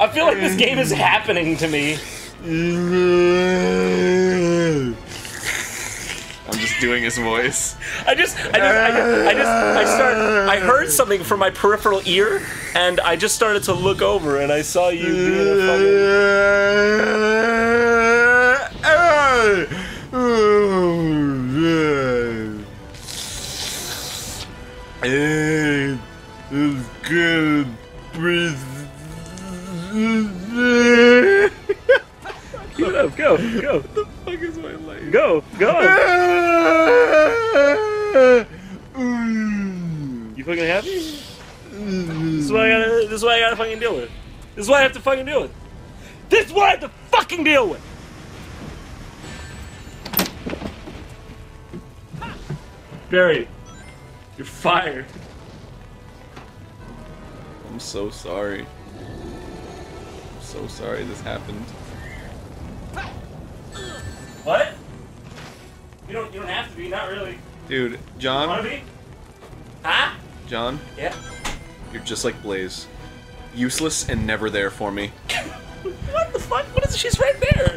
I feel like this game is happening to me. I'm just doing his voice. I just, I just, I just, I just, I start. I heard something from my peripheral ear, and I just started to look over, and I saw you being a It's good. Keep it up, go, go. What the fuck is my life? Go, go. You fucking happy? This is what I gotta. This is what I gotta fucking deal with. This is what I have to fucking deal with. This is what I have to fucking deal with. Barry, you're fired. I'm so sorry. I'm so sorry this happened. What? You don't. You don't have to be. Not really. Dude, John. Wanna John, be? Huh? John, Yeah. you're just like Blaze. Useless and never there for me. What the fuck? What is? She's right there.